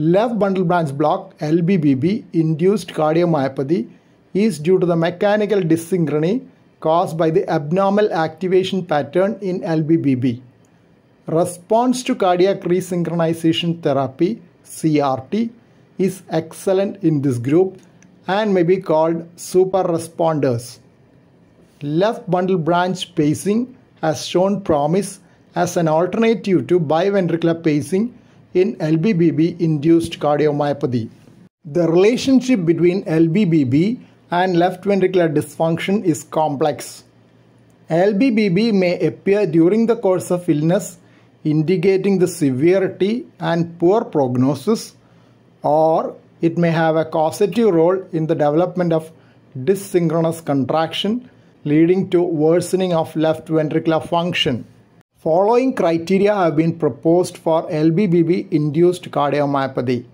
Left bundle branch block LBBB induced cardiomyopathy is due to the mechanical dyssynchrony caused by the abnormal activation pattern in LBBB. Response to cardiac resynchronization therapy CRT is excellent in this group and may be called super responders. Left bundle branch pacing has shown promise as an alternative to biventricular pacing in LBBB induced cardiomyopathy. The relationship between LBBB and left ventricular dysfunction is complex. LBBB may appear during the course of illness, indicating the severity and poor prognosis, or it may have a causative role in the development of dysynchronous contraction, leading to worsening of left ventricular function. Following criteria have been proposed for LBBB induced cardiomyopathy.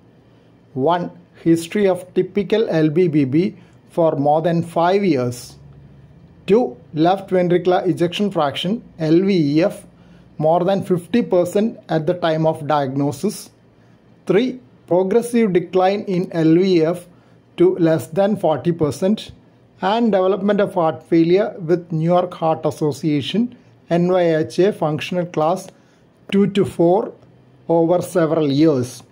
1. History of typical LBBB for more than 5 years. 2. Left ventricular ejection fraction LVEF more than 50% at the time of diagnosis. 3. Progressive decline in LVEF to less than 40% and development of heart failure with New York Heart Association NYHA functional class 2 to 4 over several years.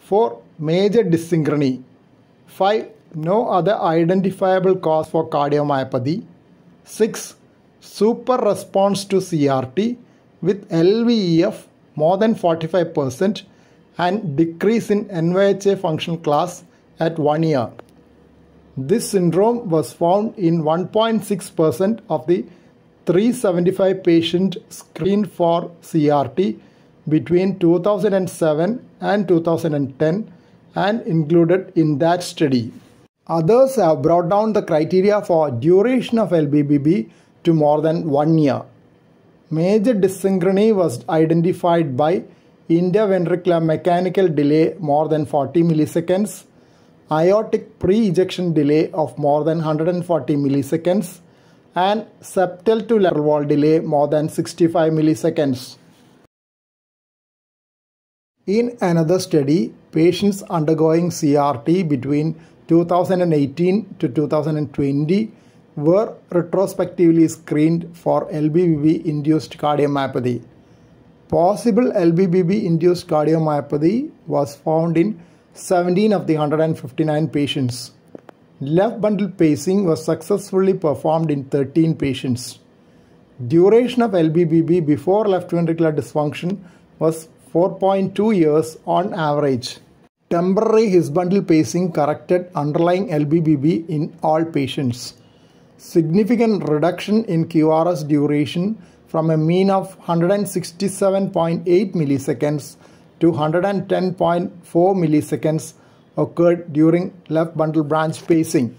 4. Major dyssynchrony. 5. No other identifiable cause for cardiomyopathy. 6. Super response to CRT with LVEF more than 45% and decrease in NYHA functional class at 1 year. This syndrome was found in 1.6% of the 375 patients screened for CRT between 2007 and 2010 and included in that study. Others have brought down the criteria for duration of LBBB to more than one year. Major dyssynchrony was identified by interventricular mechanical delay more than 40 milliseconds, aortic pre-ejection delay of more than 140 milliseconds, and septal to lateral wall delay more than 65 milliseconds. In another study, patients undergoing CRT between 2018 to 2020 were retrospectively screened for LBBB induced cardiomyopathy. Possible LBBB induced cardiomyopathy was found in 17 of the 159 patients. Left bundle pacing was successfully performed in 13 patients. Duration of LBBB before left ventricular dysfunction was 4.2 years on average. Temporary His bundle pacing corrected underlying LBBB in all patients. Significant reduction in QRS duration from a mean of 167.8 milliseconds to 110.4 milliseconds occurred during left bundle branch pacing.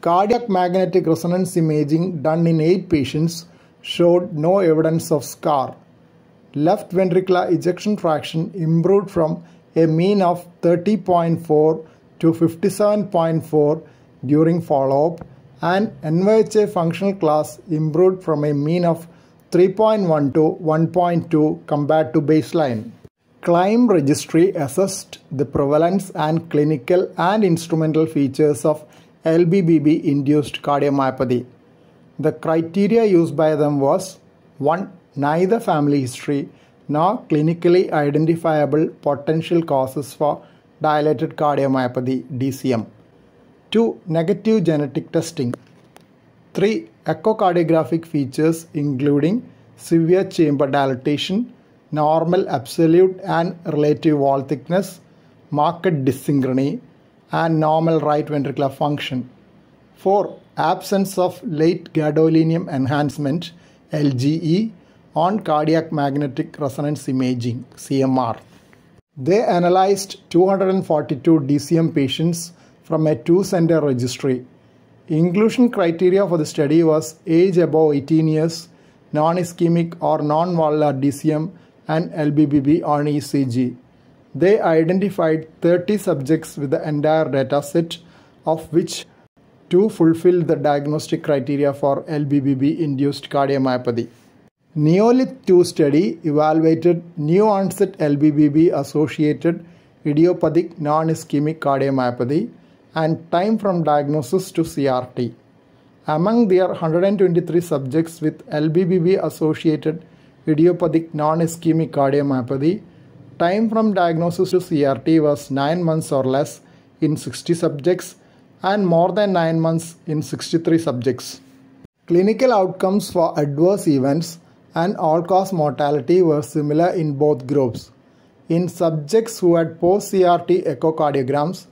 Cardiac magnetic resonance imaging done in 8 patients showed no evidence of scar. Left ventricular ejection fraction improved from a mean of 30.4 to 57.4 during follow-up and NYHA functional class improved from a mean of 3.1 to 1.2 compared to baseline. CLIMB registry assessed the prevalence and clinical and instrumental features of LBBB induced cardiomyopathy. The criteria used by them was 1. Neither family history nor clinically identifiable potential causes for dilated cardiomyopathy DCM. 2. Negative genetic testing. 3. Echocardiographic features including severe chamber dilatation, normal absolute and relative wall thickness, marked dyssynchrony, and normal right ventricular function. 4. Absence of late gadolinium enhancement LGE on cardiac magnetic resonance imaging CMR. They analyzed 242 DCM patients from a two center registry. Inclusion criteria for the study was age above 18 years, non ischemic or non valvular DCM, and LBBB on ECG. They identified 30 subjects with the entire data set, of which two fulfilled the diagnostic criteria for LBBB induced cardiomyopathy. Neolith 2 study evaluated new onset LBBB associated idiopathic non-ischemic cardiomyopathy and time from diagnosis to CRT. Among their 123 subjects with LBBB associated idiopathic non-ischemic cardiomyopathy, time from diagnosis to CRT was 9 months or less in 60 subjects and more than 9 months in 63 subjects. Clinical outcomes for adverse events and all-cause mortality were similar in both groups. In subjects who had post-CRT echocardiograms,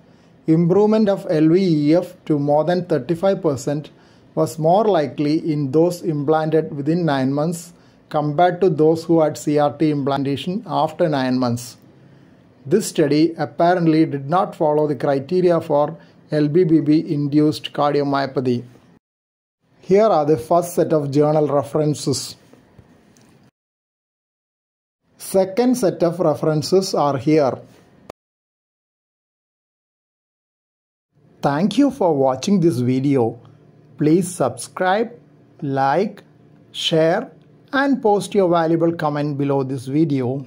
improvement of LVEF to more than 35% was more likely in those implanted within 9 months compared to those who had CRT implantation after 9 months. This study apparently did not follow the criteria for LBBB induced cardiomyopathy. Here are the first set of journal references. Second set of references are here. Thank you for watching this video. Please subscribe, like, share and post your valuable comment below this video.